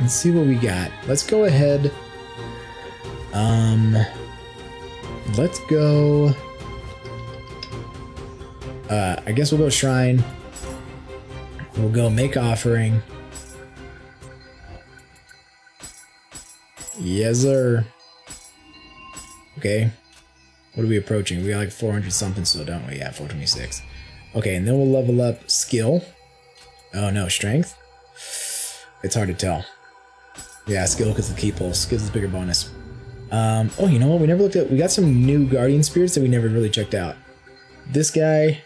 Let's see what we got. Let's go ahead. Um, let's go. Uh, I guess we'll go shrine. We'll go make offering. Yes, sir. Okay. What are we approaching? We got like 400 something still, don't we? Yeah, 426. Okay, and then we'll level up skill. Oh no, strength? It's hard to tell. Yeah, skill because the Ki pulse gives us a bigger bonus. Um, oh, you know what? We never looked at. We got some new guardian spirits that we never really checked out. This guy.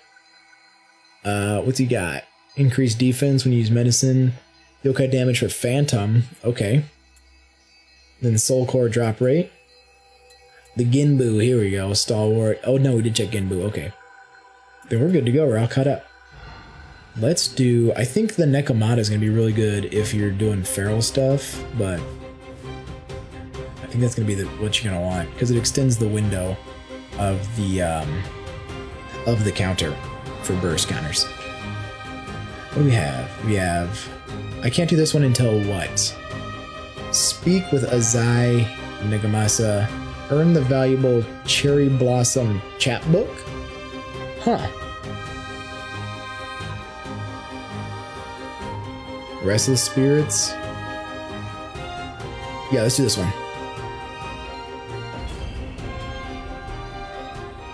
Uh, what's he got? Increased defense when you use medicine. Yokai damage for phantom. Okay. Then soul core drop rate. The Ginbu. Here we go. Stalwart. Oh no, we did check Ginbu. Okay. Then we're good to go. We're all caught up. Let's do. I think the Nekomata is going to be really good if you're doing feral stuff, but I think that's going to be the, what you're going to want because it extends the window of the um, of the counter for burst counters. What do we have? We have. I can't do this one until what? Speak with Azai Nagamasa. Earn the valuable Cherry Blossom chapbook? Huh. Restless Spirits. Yeah, let's do this one.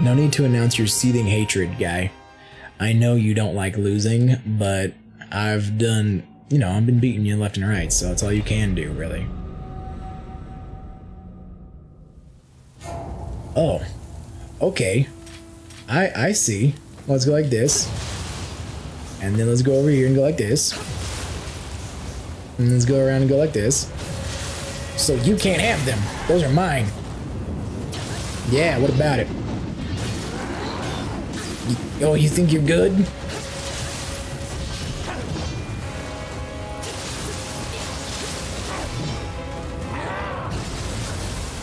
No need to announce your seething hatred, guy. I know you don't like losing, but I've done, you know, I've been beating you left and right, so that's all you can do, really. Oh. Okay. I I see. Let's go like this. And then let's go over here and go like this. And let's go around and go like this. So you can't have them. Those are mine. Yeah, what about it? Oh, you think you're good?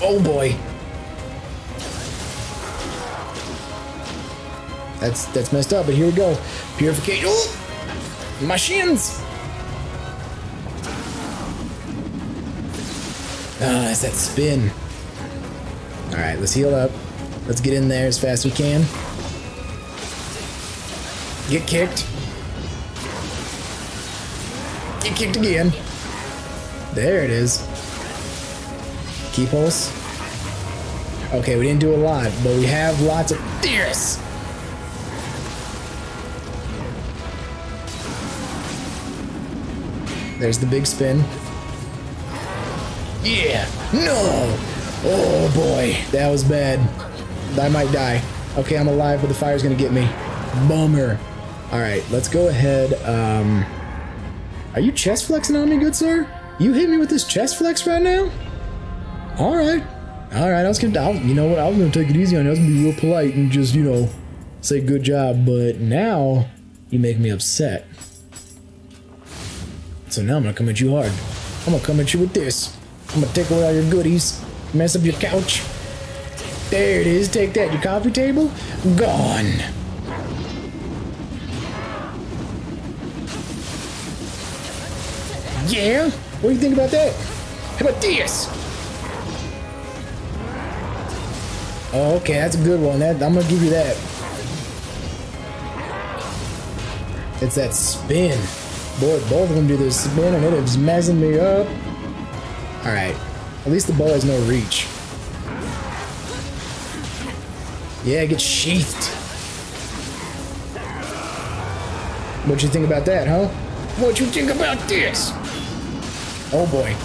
Oh boy. That's that's messed up, but here we go. Purification. Oh! My shins! Ah, it's that spin. Alright, let's heal up. Let's get in there as fast as we can. Get kicked. Get kicked again. There it is. Ki Pulse. Okay, we didn't do a lot, but we have lots of... Yes! There's the big spin. Yeah! No! Oh boy, that was bad. I might die. Okay, I'm alive, but the fire's gonna get me. Bummer. Alright, let's go ahead. Um, are you chest flexing on me, good sir? You hit me with this chest flex right now? Alright. Alright, I was gonna, I was, you know what, I was gonna take it easy on you. I was gonna be real polite and just, you know, say good job, but now you make me upset. So now I'm gonna come at you hard. I'm gonna come at you with this. I'm gonna take away all your goodies, mess up your couch. There it is, take that. Your coffee table? Gone. Yeah? What do you think about that? How about this? Oh, okay, that's a good one. That I'm gonna give you that. It's that spin. Boy, both of them do this spin and it is messing me up. Alright. At least the bow has no reach. Yeah, it gets sheathed. What'd you think about that, huh? What'd you think about this? Oh boy.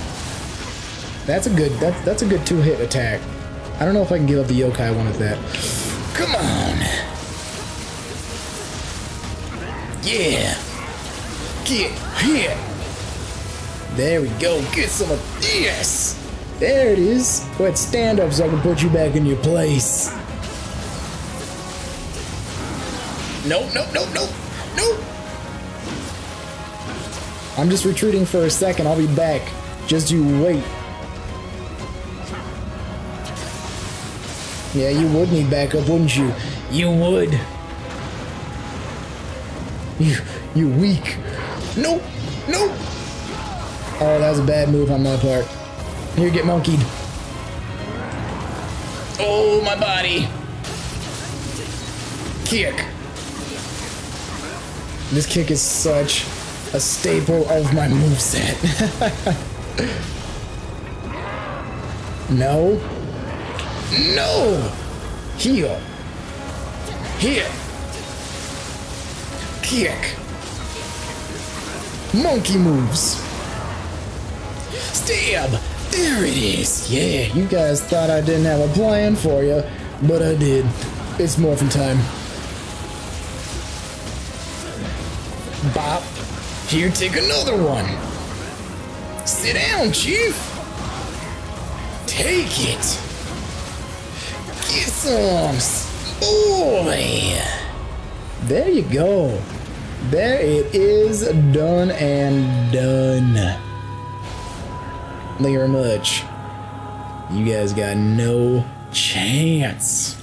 That's a good that's that's a good two-hit attack. I don't know if I can give up the yokai one with that. Come on. Yeah. Get hit. There we go. Get some this. There it is. Go ahead, stand up so I can put you back in your place. Nope, nope, nope, nope, nope. I'm just retreating for a second. I'll be back. Just you wait. Yeah, you would need backup, wouldn't you? You would. You, you weak. Nope, nope. Oh, that was a bad move on my part. Here, get monkeyed. Oh, my body. Kick. This kick is such a staple of my moveset. no. No! Heal. Hit. Kick. Monkey moves. Stab! There it is! Yeah, you guys thought I didn't have a plan for you, but I did. It's morphin' time. Bop. Here, take another one. Sit down, Chief. Take it. Get some. Boy. There you go. There it is, done and done. Very much. You guys got no chance.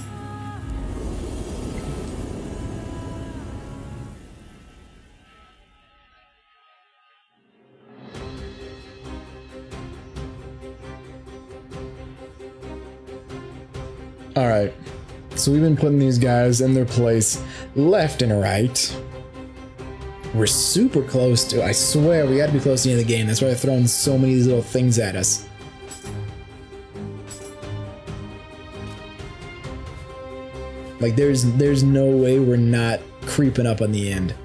Alright, so we've been putting these guys in their place left and right. We're super close to, I swear, we gotta be close to the end of the game. That's why they're throwing so many little things at us. Like there's there's no way we're not creeping up on the end.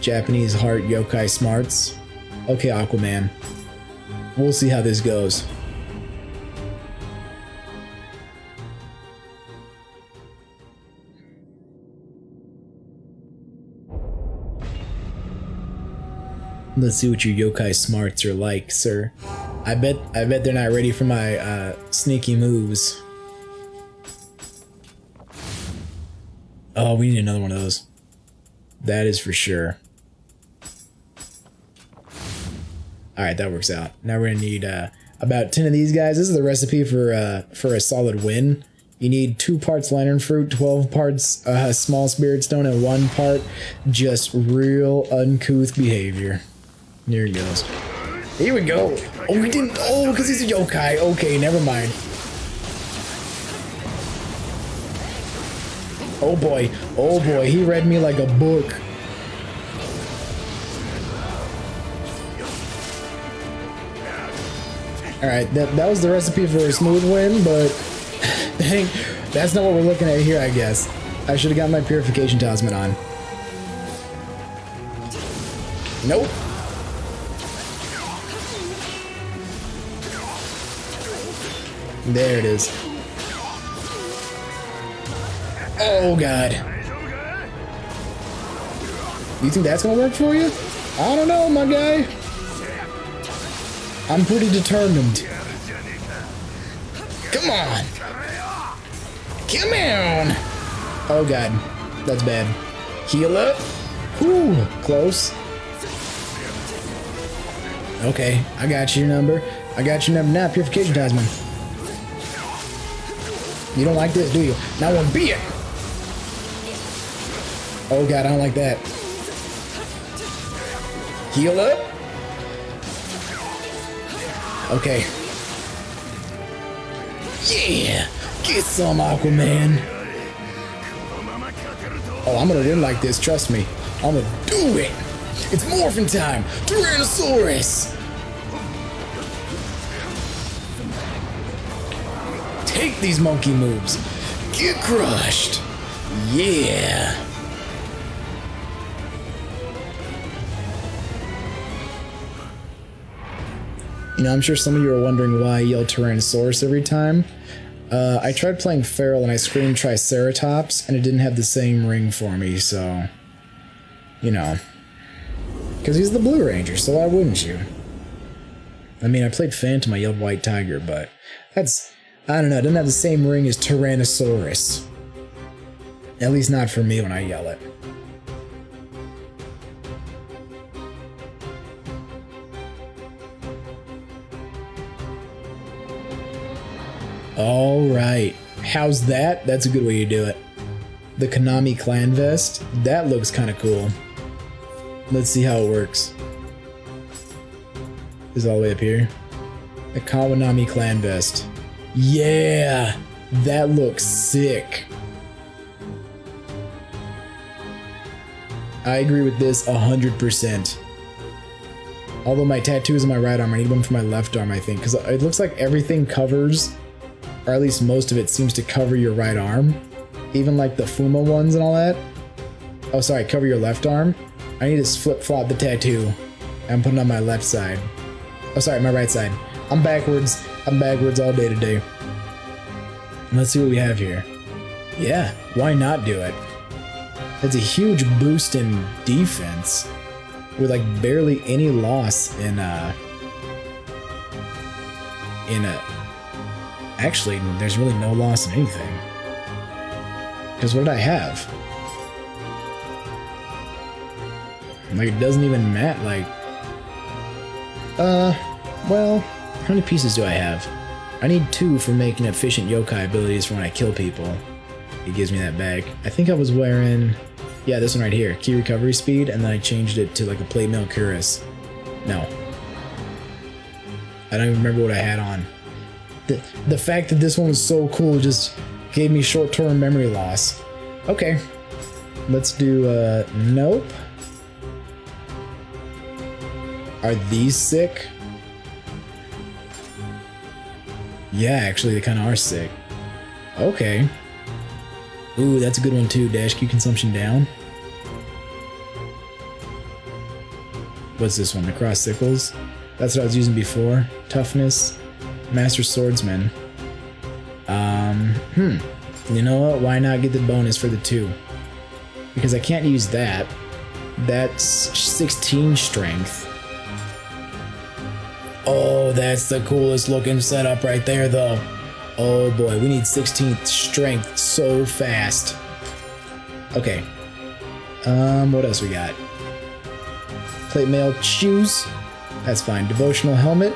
Japanese heart yokai smarts. Okay, Aquaman. We'll see how this goes. Let's see what your yokai smarts are like, sir. I bet I bet they're not ready for my uh, sneaky moves. Oh, we need another one of those. That is for sure. Alright, that works out. Now we're gonna need uh, about 10 of these guys. This is the recipe for uh, for a solid win. You need two parts lantern fruit, 12 parts uh, small spirit stone, and one part just real uncouth behavior. Here he goes. Here we go. Oh, we didn't. Oh, because he's a yokai. Okay, never mind. Oh boy. Oh boy. He read me like a book. Alright, that, that was the recipe for a smooth win, but dang, that's not what we're looking at here, I guess. I should have got my purification talisman on. Nope. There it is. Oh, God. You think that's gonna work for you? I don't know, my guy. I'm pretty determined. Come on. Come on. Oh, God. That's bad. Heal up. Whew, close. Okay, I got your number. I got your number now, Purification Talisman. You don't like this, do you? Now one be it. Oh god, I don't like that. Heal up. Okay. Yeah! Get some, Aquaman! Oh, I'm gonna win like this, trust me. I'm gonna do it! It's morphin' time! Tyrannosaurus! Take these monkey moves! Get crushed! Yeah! You know, I'm sure some of you are wondering why I yell Tyrannosaurus every time. Uh, I tried playing Feral and I screamed Triceratops, and it didn't have the same ring for me, so... You know. Because he's the Blue Ranger, so why wouldn't you? I mean, I played Phantom, I yelled White Tiger, but that's... I don't know, it doesn't have the same ring as Tyrannosaurus. At least not for me when I yell it. All right. How's that? That's a good way to do it. The Kawanami clan vest. That looks kind of cool. Let's see how it works. Is all the way up here. The Kawanami clan vest. Yeah! That looks sick. I agree with this 100%. Although my tattoo is on my right arm, I need one for my left arm, I think. Because it looks like everything covers, or at least most of it seems to cover your right arm. Even like the Fuma ones and all that. Oh, sorry, cover your left arm. I need to flip-flop the tattoo. I'm putting on my left side. Oh, sorry, my right side. I'm backwards. I'm backwards all day today. Let's see what we have here. Yeah, why not do it? That's a huge boost in defense with like barely any loss in uh in a actually there's really no loss in anything because what did I have like it doesn't even matter like uh well how many pieces do I have I need two for making efficient yokai abilities for when I kill people it gives me that back I think I was wearing yeah, this one right here. Ki recovery speed, and then I changed it to like a plate mail cuirass. No. I don't even remember what I had on. The, the fact that this one was so cool just gave me short-term memory loss. Okay. Let's do, uh, nope. Are these sick? Yeah, actually, they kind of are sick. Okay. Ooh, that's a good one too. Dash Q consumption down. What's this one? The cross sickles. That's what I was using before. Toughness. Master swordsman. Um, hmm. You know what? Why not get the bonus for the two? Because I can't use that. That's 16 strength. Oh, that's the coolest looking setup right there, though. Oh boy, we need 16th strength so fast. Okay. Um, what else we got? Plate mail shoes. That's fine. Devotional helmet.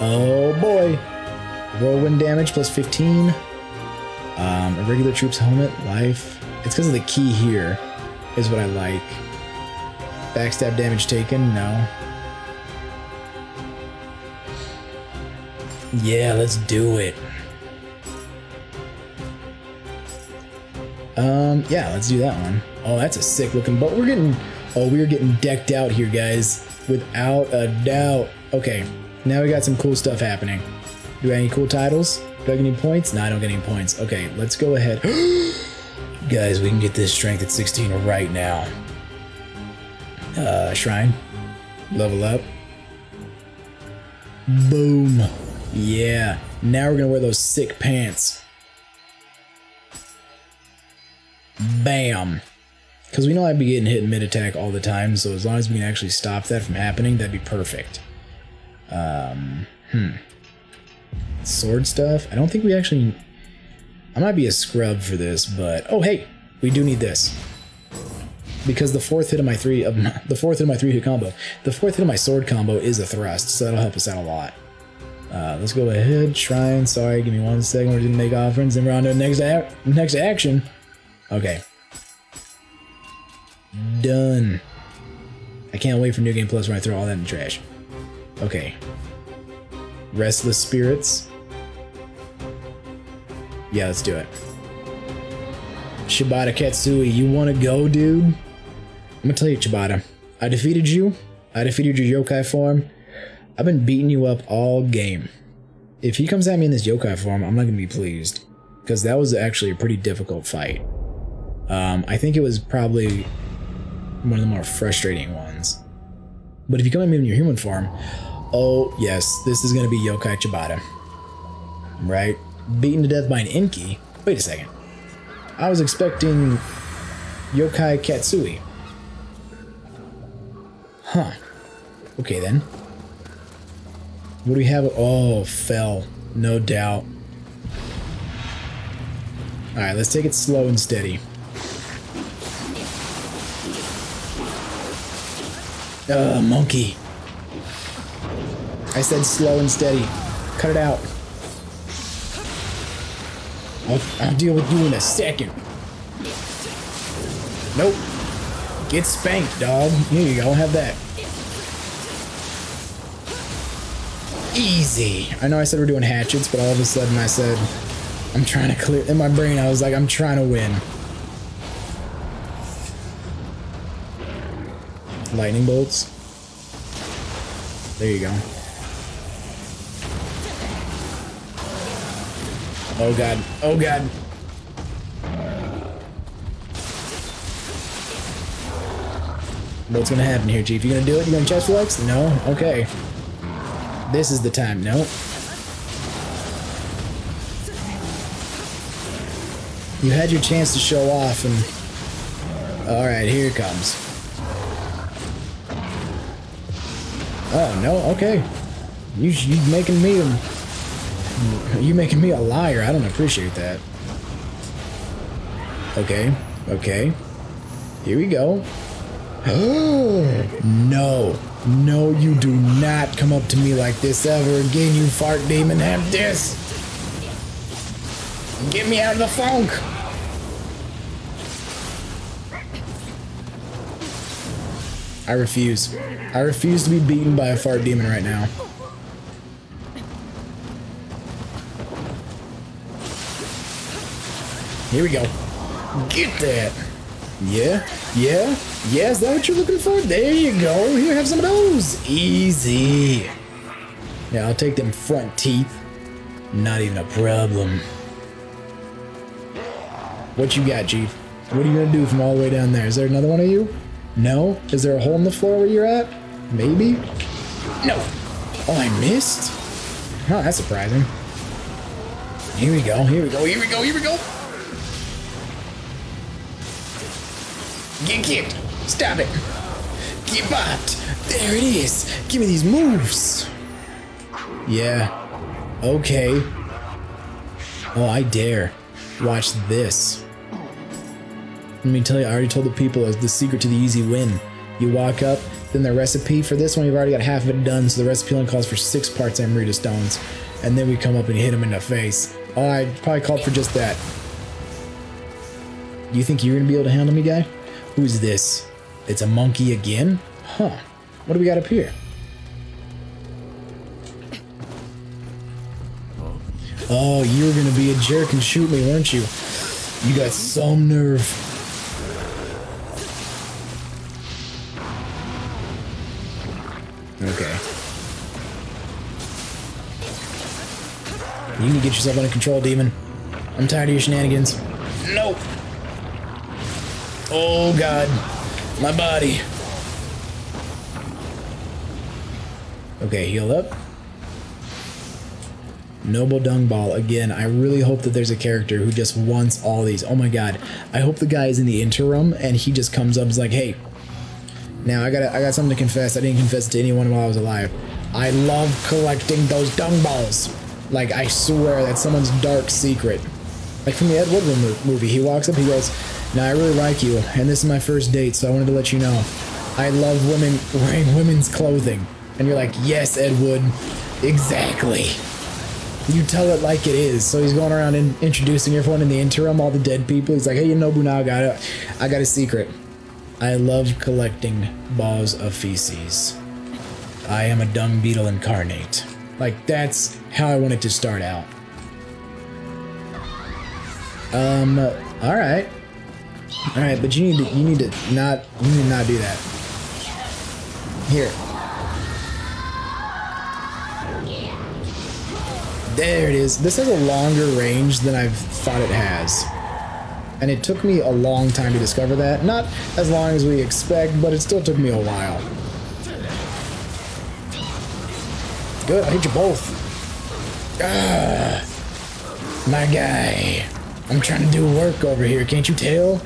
Oh boy. Whirlwind damage plus 15. Um, a regular troops helmet. Life. It's because of the key here, is what I like. Backstab damage taken. No. Yeah, let's do it. Um, yeah, let's do that one. Oh, that's a sick looking boat. We're getting, oh, we're getting decked out here, guys. Without a doubt. Okay, now we got some cool stuff happening. Do I have any cool titles? Do I get any points? No, I don't get any points. Okay, let's go ahead. guys, we can get this strength at 16 right now. Uh, shrine. Level up. Boom. Yeah. Now we're gonna wear those sick pants. Bam. Because we know I'd be getting hit mid attack all the time, so as long as we can actually stop that from happening, that'd be perfect. Um, hmm. Sword stuff? I don't think we actually. I might be a scrub for this, but oh hey, we do need this because the fourth hit of my three of my, the fourth hit of my three hit combo, the fourth hit of my sword combo is a thrust, so that'll help us out a lot. Uh, let's go ahead, shrine. Sorry, give me one second. We didn't make offerings, and we're on to the next next action. Okay. Done. I can't wait for New Game Plus when I throw all that in the trash. Okay. Restless Spirits. Yeah, let's do it. Shibata Katsui, you wanna go, dude? I'm gonna tell you, Shibata. I defeated you. I defeated your yokai form. I've been beating you up all game. If he comes at me in this yokai form, I'm not gonna be pleased. Because that was actually a pretty difficult fight. Um, I think it was probably one of the more frustrating ones. But if you come at me in your human form, oh yes, this is gonna be Yokai Shibata. Right? Beaten to death by an Enki? Wait a second. I was expecting Yokai Katsui. Huh. Okay then. What do we have? Oh, fell. No doubt. Alright, let's take it slow and steady. Ugh, monkey. I said slow and steady. Cut it out. I'll, I'll deal with you in a second. Nope. Get spanked, dog. Here you go, have that. Easy. I know I said we're doing hatchets, but all of a sudden I said, I'm trying to clear. In my brain, I was like, I'm trying to win. Lightning bolts. There you go. Oh god. Oh god. What's gonna happen here, Chief? You gonna do it? You gonna chest flex? No? Okay. This is the time. No. You had your chance to show off and... Alright, here it comes. Oh, no? Okay. You, you making me... You making me a liar. I don't appreciate that. Okay. Okay. Here we go. no. No, you do not come up to me like this ever again, you fart demon. Have this. Get me out of the funk. I refuse. I refuse to be beaten by a fart demon right now. Here we go. Get that. Yeah, yeah, yeah, is that what you're looking for? There you go. Here, have some of those. Easy. Yeah, I'll take them front teeth. Not even a problem. What you got, Chief? What are you gonna do from all the way down there? Is there another one of you? No? Is there a hole in the floor where you're at? Maybe? No. Oh, I missed? Oh, that's surprising. Here we go, here we go, here we go, here we go. Get kicked. Stop it. Get bopped. There it is. Give me these moves. Yeah. Okay. Oh, I dare. Watch this. Let me tell you, I already told the people the secret to the easy win. You walk up, then the recipe for this one, you've already got half of it done, so the recipe only calls for six parts Amrita stones. And then we come up and hit him in the face. Oh, I probably called for just that. You think you're gonna be able to handle me, guy? Who's this? It's a monkey again? Huh. What do we got up here? Oh, you were gonna be a jerk and shoot me, weren't you? You got some nerve. Okay. You need to get yourself under control, demon. I'm tired of your shenanigans. Oh god. My body. Okay, heal up. Noble Dung Ball. Again, I really hope that there's a character who just wants all these. Oh my god. I hope the guy is in the interim and he just comes up and is like, hey, now I got I got something to confess. I didn't confess to anyone while I was alive. I love collecting those dung balls. Like, I swear that's someone's dark secret. Like from the Ed Woodward movie, he walks up, he goes, now, I really like you, and this is my first date, so I wanted to let you know. I love women wearing women's clothing. And you're like, yes, Ed Wood, exactly. You tell it like it is. So he's going around and introducing everyone in the interim, all the dead people. He's like, hey, you know, now I got a, I got a secret. I love collecting balls of feces. I am a dung beetle incarnate. Like, that's how I wanted to start out. Um, alright. All right, but you need to you need to not you need to not do that. Here. There it is. This has a longer range than I've thought it has. And it took me a long time to discover that. Not as long as we expect, but it still took me a while. Good, I hit you both. Ah, my guy. I'm trying to do work over here, can't you tell?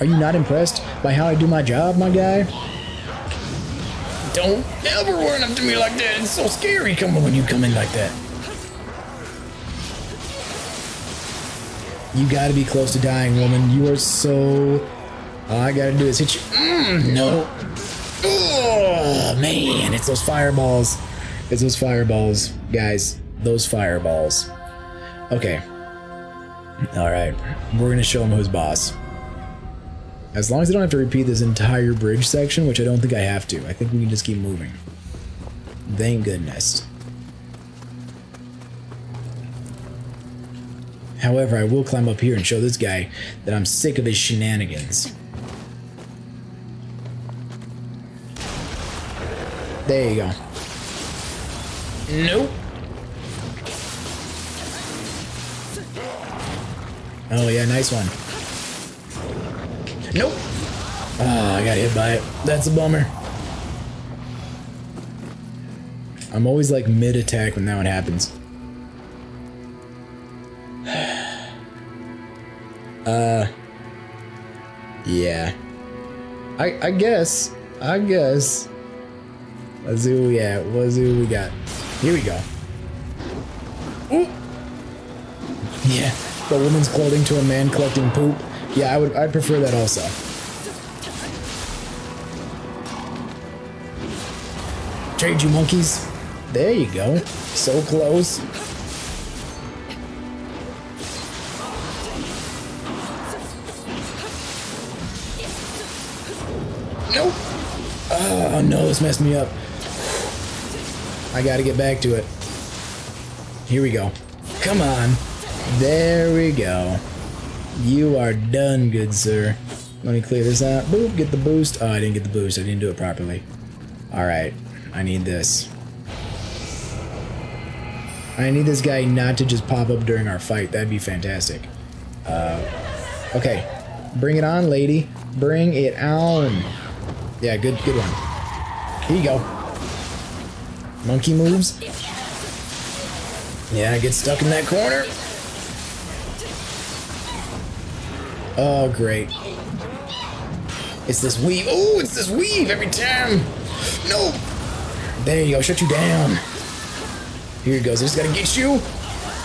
Are you not impressed by how I do my job, my guy? Don't ever run up to me like that. It's so scary coming when you come in like that. You gotta be close to dying, woman. You are so... All I gotta do is hit you. Mm, no. Oh, man. It's those fireballs. It's those fireballs. Guys, those fireballs. Okay. Alright. We're gonna show him who's boss. As long as I don't have to repeat this entire bridge section, which I don't think I have to. I think we can just keep moving. Thank goodness. However, I will climb up here and show this guy that I'm sick of his shenanigans. There you go. Nope. Oh yeah, nice one. Nope. Oh, I got hit by it. That's a bummer. I'm always like mid-attack when that one happens. uh, yeah. I I guess. I guess. Let's see who we at. Let's see who we got. Here we go. Ooh. Yeah, the woman's clothing to a man collecting poop. Yeah, I would. I prefer that also. Trade you monkeys. There you go. So close. Nope. Ah, oh no, this messed me up. I gotta get back to it. Here we go. Come on. There we go. You are done, good sir. Let me clear this out. Boop, get the boost. Oh, I didn't get the boost. I didn't do it properly. Alright. I need this. I need this guy not to just pop up during our fight. That'd be fantastic. Uh, okay. Bring it on, lady. Bring it on. Yeah, good, good one. Here you go. Monkey moves. Yeah, get stuck in that corner. Oh, great. It's this weave. Oh, it's this weave every time. No. There you go. Shut you down. Here he goes. I just gotta get you.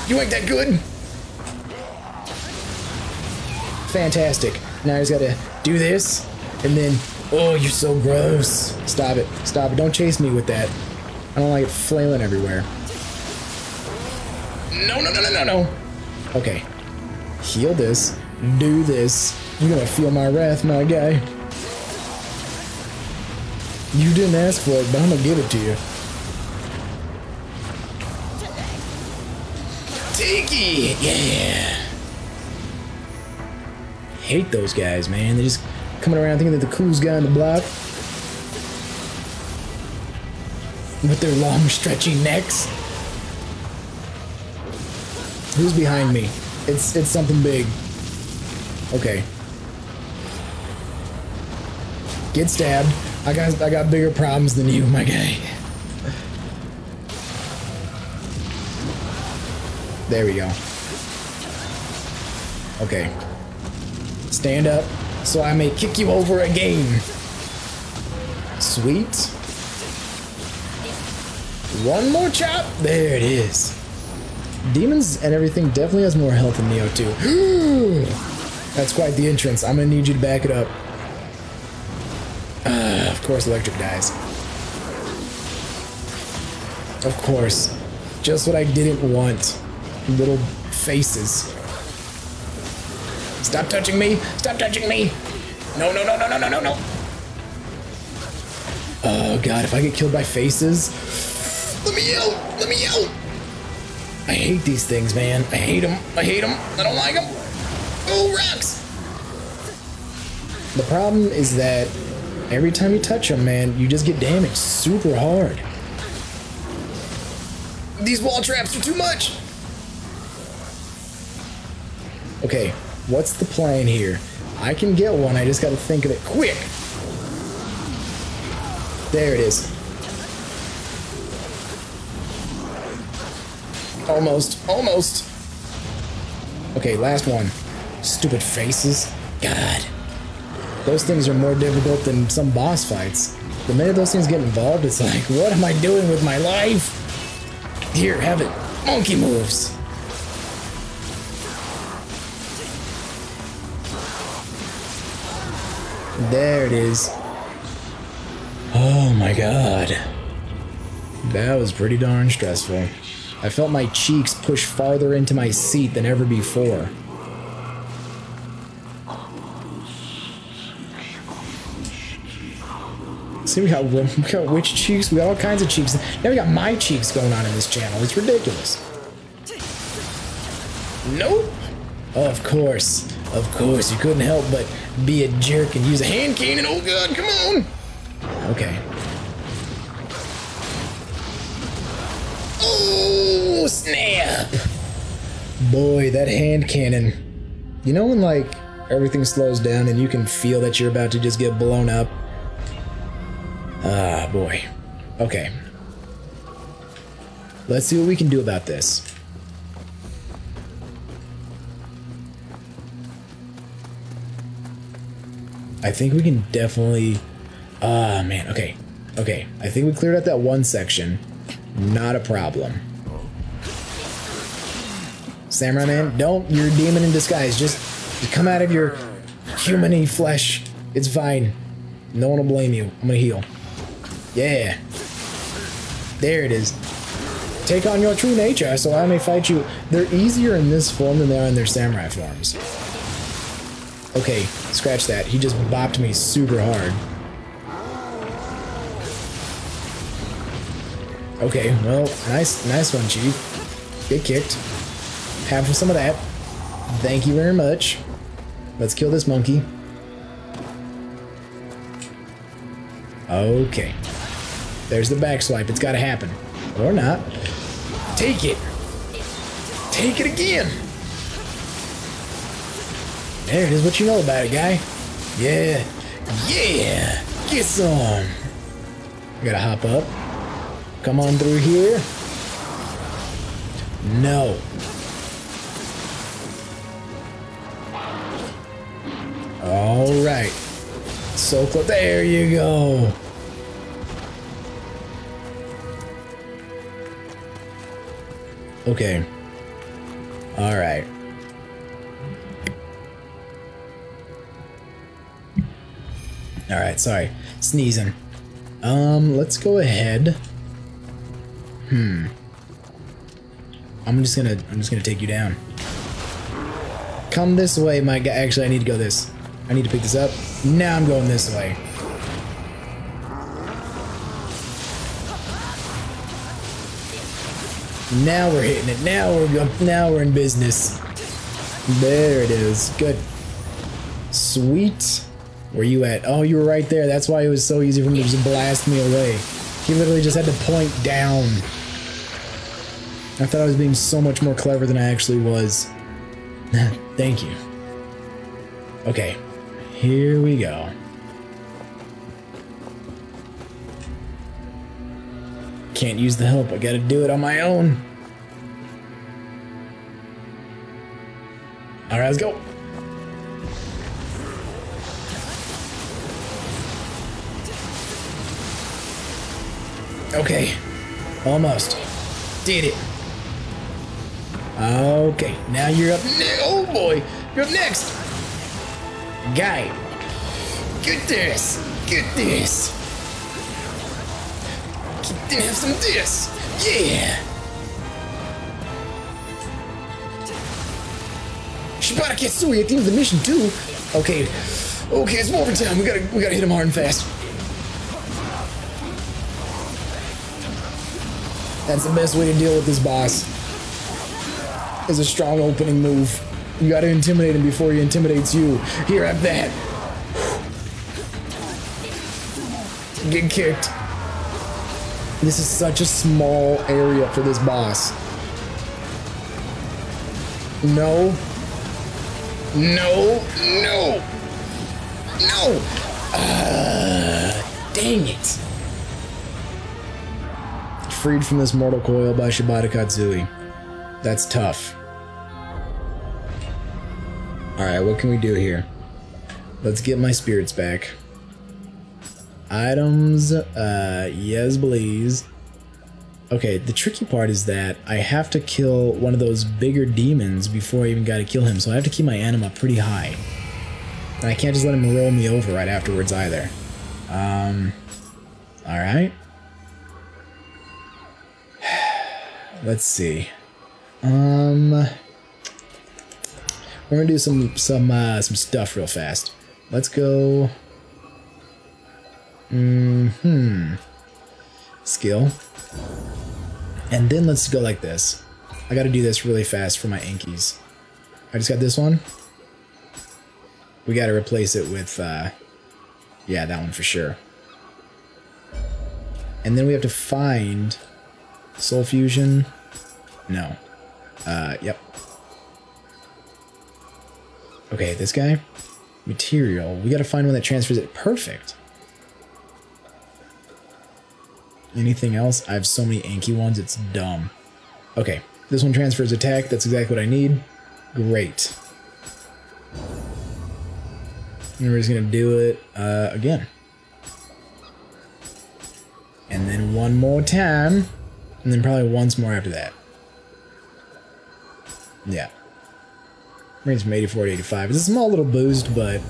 You ain't that good. Fantastic. Now I just gotta do this, and then, oh, you're so gross. Stop it. Stop it. Don't chase me with that. I don't like it flailing everywhere. No, no, no, no, no, no. Okay. Heal this. Do this. You're gonna feel my wrath, my guy. You didn't ask for it, but I'm gonna give it to you. Tiki! Yeah! Hate those guys, man. They're just coming around thinking they're the coolest guy on the block. With their long, stretchy necks. Who's behind me? It's it's something big. Okay. Get stabbed. I got I got bigger problems than you, my guy. There we go. Okay. Stand up so I may kick you over again. Sweet. One more chop. There it is. Demons and everything definitely has more health than Nioh 2. That's quite the entrance. I'm gonna need you to back it up. Uh, of course, electric dies. Of course. Just what I didn't want. Little faces. Stop touching me! Stop touching me! No, no, no, no, no, no, no, no! Oh god, if I get killed by faces... Let me out! Let me out! I hate these things, man. I hate them. I hate them. I don't like them. Oh, rocks! The problem is that every time you touch them, man, you just get damaged super hard. These wall traps are too much! Okay, what's the plan here? I can get one, I just gotta think of it quick. There it is. Almost, almost. Okay, last one. Stupid faces. God. Those things are more difficult than some boss fights. The minute those things get involved, it's like, what am I doing with my life? Here, have it. Monkey moves. There it is. Oh my god. That was pretty darn stressful. I felt my cheeks push farther into my seat than ever before. See, we got, we got witch cheeks, we got all kinds of cheeks. Now we got my cheeks going on in this channel. It's ridiculous. Nope. Of course. Of course. You couldn't help but be a jerk and use a hand cannon. Oh, God. Come on. Okay. Oh, snap. Boy, that hand cannon. You know when, like, everything slows down and you can feel that you're about to just get blown up? Ah, boy. Okay. Let's see what we can do about this. I think we can definitely... Ah, uh, man. Okay. Okay. I think we cleared out that one section. Not a problem. Samurai man, don't. You're a demon in disguise. Just come out of your humany flesh. It's fine. No one will blame you. I'm gonna heal. Yeah. There it is. Take on your true nature, so I may fight you. They're easier in this form than they are in their samurai forms. Okay, scratch that. He just bopped me super hard. Okay, well, nice, nice one, Chief. Get kicked. Have some of that. Thank you very much. Let's kill this monkey. Okay. There's the back swipe. It's got to happen. Or not. Take it. Take it again. There it is. What you know about it, guy? Yeah. Yeah. Get some. gotta hop up. Come on through here. No. All right. So close. There you go. Okay. All right. All right, sorry. Sneezing. Um, let's go ahead. Hmm. I'm just gonna I'm just gonna take you down. Come this way, my guy. Actually, I need to go this. I need to pick this up. Now I'm going this way. Now we're hitting it. Now we're now we're in business. There it is. Good. Sweet. Where you at? Oh, you were right there. That's why it was so easy for him to just blast me away. He literally just had to point down. I thought I was being so much more clever than I actually was. Thank you. Okay, here we go. Can't use the help, I gotta do it on my own. Alright, let's go. Okay, almost. Did it. Okay, now you're up. Oh boy, you're up next. Guy, get this, get this. Then have some this. Yeah. Shibata Katsui at the end of the mission too. Okay, okay, it's more time. We gotta, we gotta hit him hard and fast. That's the best way to deal with this boss. Is a strong opening move. You gotta intimidate him before he intimidates you. Here, have that. Get kicked. This is such a small area for this boss. No. No. No. No. Uh, dang it freed from this mortal coil by Shibata Katsui. That's tough. Alright, what can we do here? Let's get my spirits back. Items, uh, yes please. Okay, the tricky part is that I have to kill one of those bigger demons before I even gotta kill him, so I have to keep my anima pretty high. And I can't just let him roll me over right afterwards either. Um, alright. let's see. Um, we're gonna do some some uh, some stuff real fast. Let's go. Mm hmm. Skill. And then let's go like this. I gotta do this really fast for my Enkis. I just got this one. We got to replace it with, uh, yeah, that one for sure. And then we have to find Soul Fusion. No. Uh, yep. Okay, this guy. Material. We gotta find one that transfers it. Perfect. Anything else? I have so many Enki ones, it's dumb. Okay, this one transfers attack. That's exactly what I need. Great. And we're just gonna do it uh, again. And then one more time. And then probably once more after that. Yeah. Range from 84 to 85. It's a small little boost, but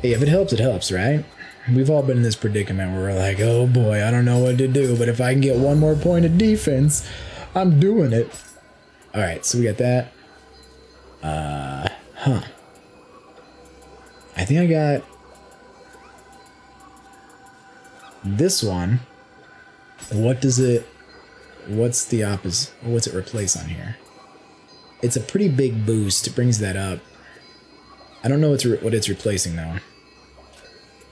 hey, if it helps, it helps, right? We've all been in this predicament where we're like, oh boy, I don't know what to do, but if I can get one more point of defense, I'm doing it. Alright, so we got that. Uh, huh. I think I got this one. What does it, what's the opposite, what's it replace on here? It's a pretty big boost. It brings that up. I don't know what's what it's replacing though.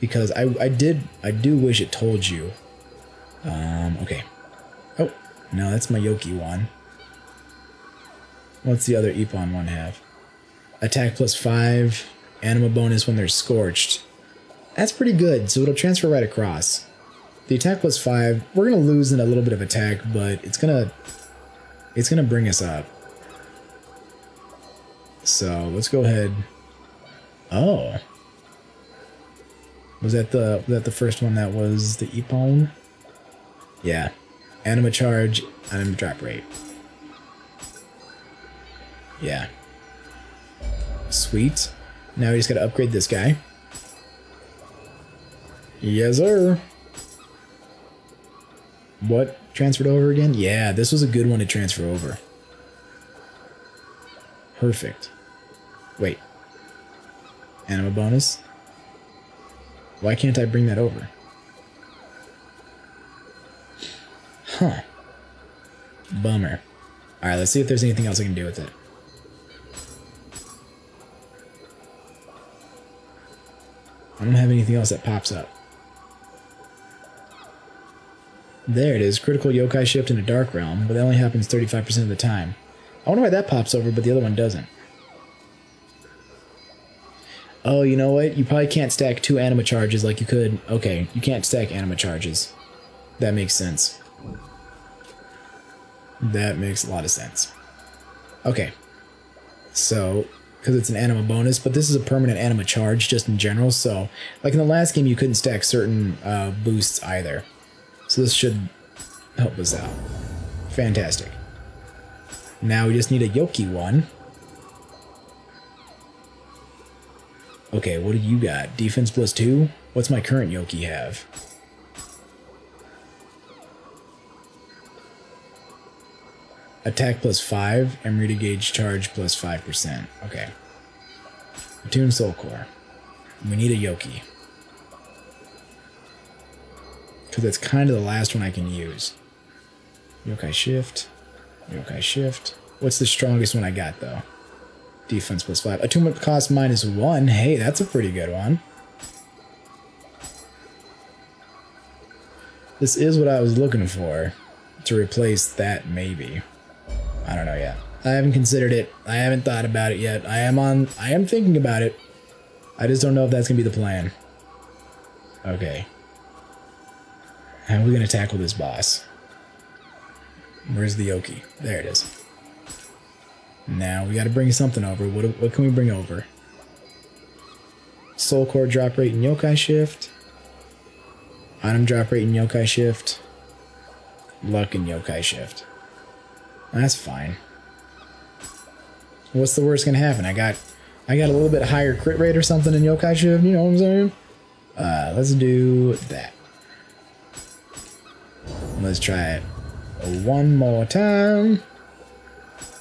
Because I, I did, I do wish it told you. Um, okay. Oh, no, that's my Yoki one. What's the other Ippon one have? Attack plus five, anima bonus when they're scorched. That's pretty good, so it'll transfer right across. The attack plus five, we're gonna lose in a little bit of attack, but it's gonna it's gonna bring us up. So let's go ahead. Oh. Was that the was that the first one that was the Ippon? Yeah. Anima charge, anima drop rate. Yeah. Sweet. Now we just gotta upgrade this guy. Yes, sir. What transferred over again? Yeah, this was a good one to transfer over. Perfect. Wait. Anima bonus? Why can't I bring that over? Huh. Bummer. Alright, let's see if there's anything else I can do with it. I don't have anything else that pops up. There it is, critical yokai shift in a dark realm, but that only happens 35% of the time. I wonder why that pops over, but the other one doesn't. Oh, you know what? You probably can't stack two anima charges like you could. Okay, you can't stack anima charges. That makes sense. That makes a lot of sense. Okay. So, because it's an anima bonus, but this is a permanent anima charge just in general, so, like in the last game, you couldn't stack certain uh, boosts either. So this should help us out. Fantastic. Now we just need a Yoki one. Okay, what do you got? Defense plus two? What's my current Yoki have? Attack plus five, Amrita gauge charge plus five percent. Okay. Attune Soul Core. We need a Yoki. Because that's kind of the last one I can use. Yokai Shift. Yokai Shift. What's the strongest one I got, though? Defense plus 5. Attunement cost minus 1. Hey, that's a pretty good one. This is what I was looking for. To replace that, maybe. I don't know yet. I haven't considered it. I haven't thought about it yet. I am on... I am thinking about it. I just don't know if that's to be the plan. Okay. How are we to tackle this boss? Where's the Yoki? There it is. Now we got to bring something over. What, what can we bring over? Soul Core drop rate and Yokai Shift. Item drop rate and Yokai Shift. Luck and Yokai Shift. That's fine. What's the worst gonna happen? I got I got a little bit higher crit rate or something in Yokai Shift, you know what I'm saying? Uh, let's do that. Let's try it one more time.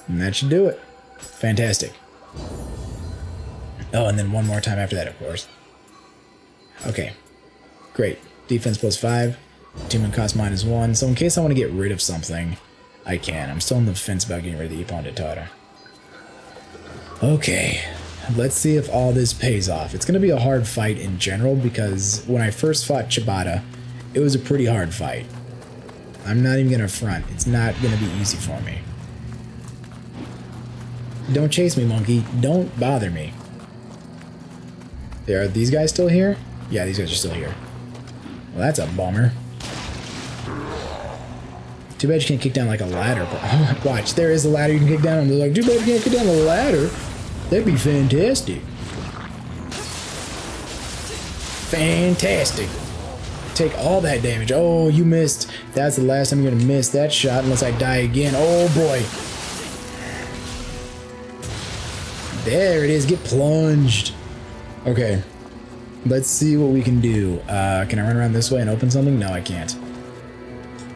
And that should do it. Fantastic. Oh, and then one more time after that, of course. Okay. Great. Defense plus five. Attunement cost minus one. So in case I want to get rid of something, I can. I'm still on the fence about getting rid of the Tara. Okay, let's see if all this pays off. It's going to be a hard fight in general because when I first fought Shibata, it was a pretty hard fight. I'm not even going to front. It's not going to be easy for me. Don't chase me, monkey. Don't bother me. Are these guys still here? Yeah, these guys are still here. Well, that's a bummer. Too bad you can't kick down like a ladder. Oh, watch, there is a ladder you can kick down. I'm like, too bad you can't kick down the ladder. That'd be fantastic. Fantastic. Take all that damage. Oh, you missed. That's the last time you're gonna miss that shot unless I die again. Oh boy. There it is. Get plunged. Okay. Let's see what we can do. Uh, can I run around this way and open something? No, I can't.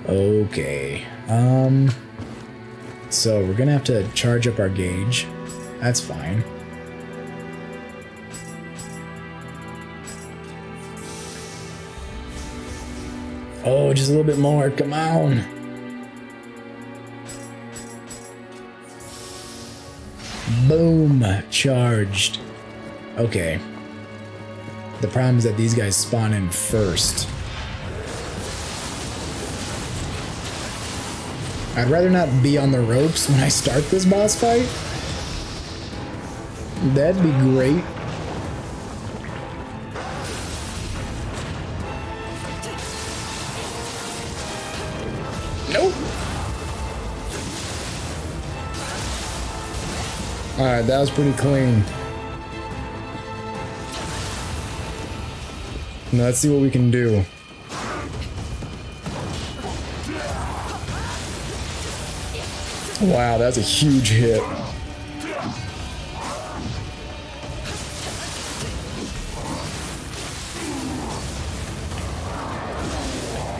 Okay. Um. So we're gonna have to charge up our gauge. That's fine. Oh, just a little bit more. Come on. Boom. Charged. Okay. The problem is that these guys spawn in first. I'd rather not be on the ropes when I start this boss fight. That'd be great. That was pretty clean. Now let's see what we can do. Wow, that's a huge hit.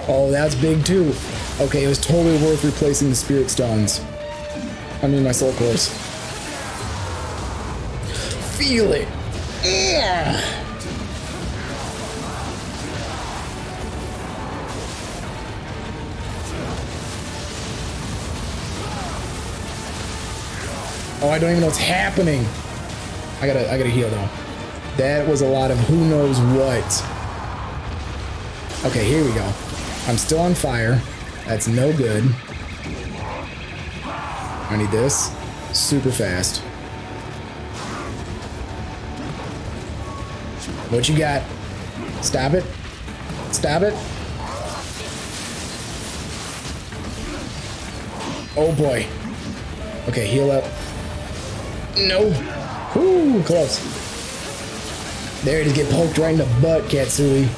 Oh, that's big too. Okay, it was totally worth replacing the spirit stones. I mean my soul cores. Feel it. Ugh. Oh, I don't even know what's happening. I gotta, I gotta heal though. That was a lot of who knows what. Okay, here we go. I'm still on fire. That's no good. I need this. Super fast. What you got? Stab it. Stab it. Oh boy. Okay, heal up. No. Whoo, close. There it is, get poked right in the butt, Katsui.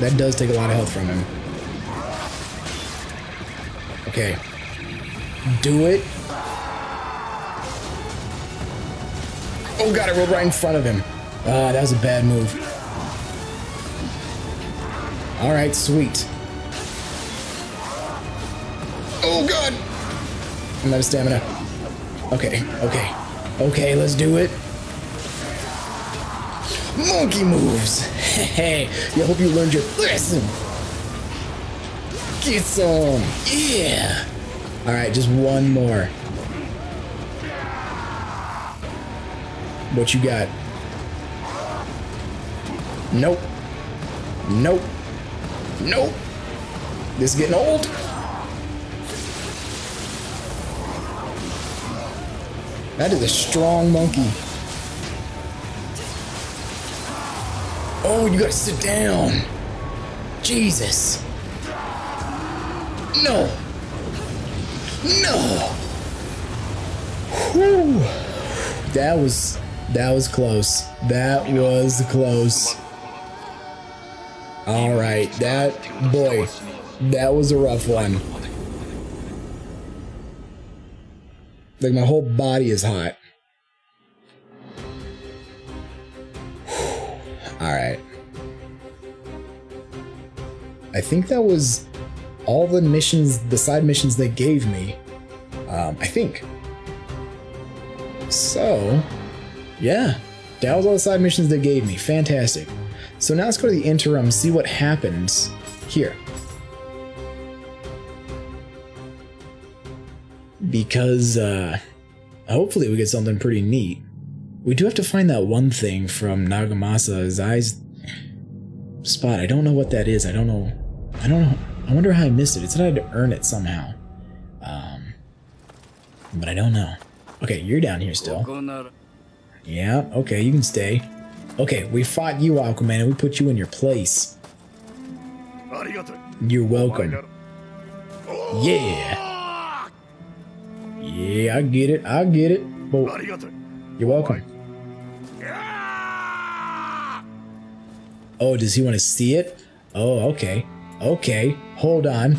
That does take a lot of health from him. Okay. Do it. Oh god, I rolled right in front of him. Ah, that was a bad move. Alright, sweet. Oh god! I'm out of stamina. Okay, okay. Okay, let's do it. Monkey moves! Hey, I hope you learned your lesson! Get some! Yeah! Alright, just one more. What you got? Nope. Nope. Nope. This is getting old. That is a strong monkey. Oh, you gotta sit down. Jesus. No. No. Whew. That was that was close. That was close. All right, that boy, that was a rough one. Like my whole body is hot. All right. I think that was all the missions, the side missions they gave me. Um, I think. So, yeah, that was all the side missions they gave me. Fantastic. So now let's go to the interim, see what happens here. Because, uh, hopefully we get something pretty neat. We do have to find that one thing from Nagamasa's eyes spot. I don't know what that is. I don't know. I don't know. I wonder how I missed it. It said I had to earn it somehow. Um, but I don't know. Okay, you're down here still. Yeah, okay, you can stay. Okay, we fought you, Aquaman, and we put you in your place. You're welcome. Yeah. Yeah, I get it. I get it. You're welcome. Oh, does he want to see it? Oh, okay. Okay. Hold on.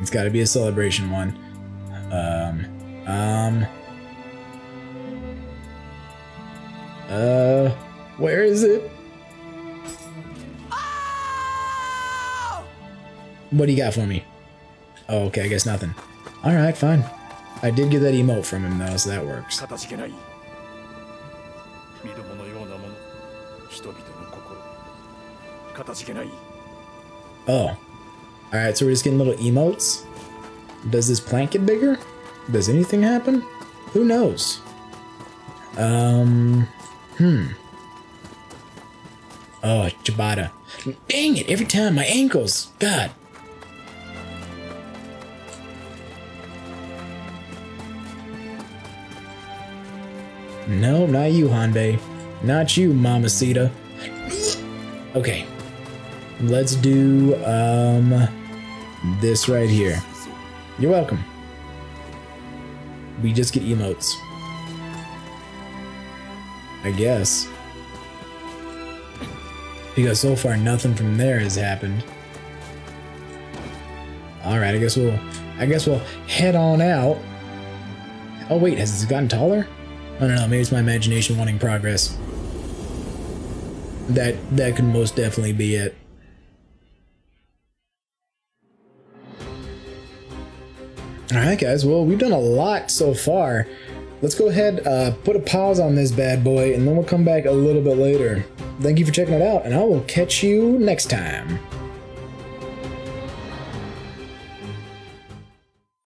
It's got to be a celebration one. Um, um, uh, where is it? What do you got for me? Oh, okay, I guess nothing. Alright, fine. I did get that emote from him though, so that works. Oh. Alright, so we're just getting little emotes? Does this plant get bigger? Does anything happen? Who knows? Um, hmm. Oh, Shibata. Dang it, every time, my ankles. God. No, not you, Hanbei. Not you, Mamacita. Okay. Let's do, um, this right here. You're welcome. We just get emotes. I guess. Because so far nothing from there has happened. Alright, I guess we'll I guess we'll head on out. Oh wait, has it gotten taller? I don't know, maybe it's my imagination wanting progress. That that could most definitely be it. Alright guys, well we've done a lot so far. Let's go ahead, uh, put a pause on this bad boy, and then we'll come back a little bit later. Thank you for checking it out, and I will catch you next time.